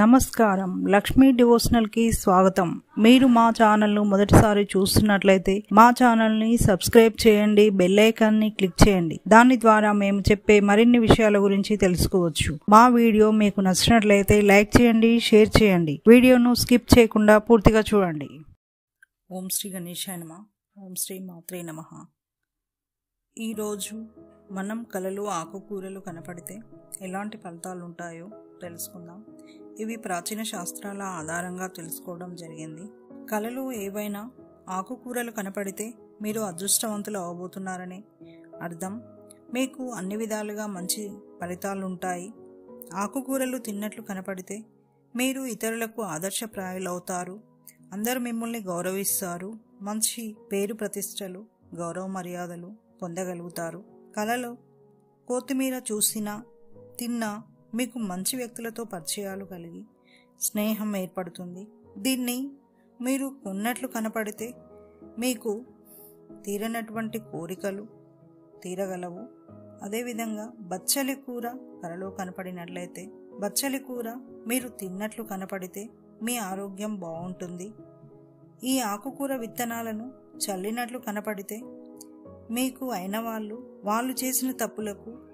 నమస్కారం. లక్ష్మీ డివోషనల్కి స్వాగతం. మీరు మా ఛానల్ను మొదటిసారి చూస్తున్నట్లయితే మా ఛానల్ని సబ్స్క్రైబ్ చేయండి బెల్ని క్లిక్ చేయండి. దాని ద్వారా మేము చెప్పే మరిన్ని విషయాల గురించి తెలుసుకోవచ్చు. మా వీడియో మీకు నచ్చినట్లయితే లైక్ చేయండి షేర్ చేయండి. వీడియోను స్కిప్ చేయకుండా పూర్తిగా చూడండి. ఓం శ్రీ గణేశాయ నమ. ఓం శ్రీ మాత్రే నమ. ఈరోజు మనం కలలో ఆకుకూరలు కనపడితే ఎలాంటి ఫలితాలు ఉంటాయో తెలుసుకుందాం. ఇవి ప్రాచీన శాస్త్రాల ఆధారంగా తెలుసుకోవడం జరిగింది. కళలు ఏవైనా ఆకుకూరలు కనపడితే మీరు అదృష్టవంతులు అవబోతున్నారని అర్థం. మీకు అన్ని విధాలుగా మంచి ఫలితాలు ఉంటాయి ఆకుకూరలు తిన్నట్లు కనపడితే మీరు ఇతరులకు ఆదర్శప్రాయులవుతారు. అందరూ మిమ్మల్ని గౌరవిస్తారు. మంచి పేరు ప్రతిష్టలు గౌరవ మర్యాదలు పొందగలుగుతారు. కళలో కొత్తిమీర చూసినా తిన్నా మీకు మంచి వ్యక్తులతో పరిచయాలు కలిగి స్నేహం ఏర్పడుతుంది. దీన్ని మీరు కొన్నట్లు కనపడితే మీకు తీరనటువంటి కోరికలు తీరగలవు. అదేవిధంగా బచ్చలి కూర కలలో కనపడినట్లయితే బచ్చలి కూర మీరు తిన్నట్లు కనపడితే మీ ఆరోగ్యం బాగుంటుంది. ఈ ఆకుకూర విత్తనాలను చల్లినట్లు కనపడితే మీకు అయిన వాళ్ళు వాళ్ళు చేసిన తప్పులకు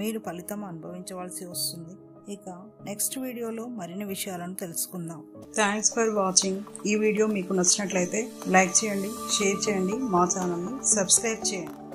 మీరు ఫలితం అనుభవించవలసి వస్తుంది. ఇక నెక్స్ట్ వీడియోలో మరిన్ని విషయాలను తెలుసుకుందాం. థ్యాంక్స్ ఫర్ వాచింగ్ ఈ వీడియో మీకు నచ్చినట్లయితే లైక్ చేయండి షేర్ చేయండి. మా ఛానల్ని సబ్స్క్రైబ్ చేయండి.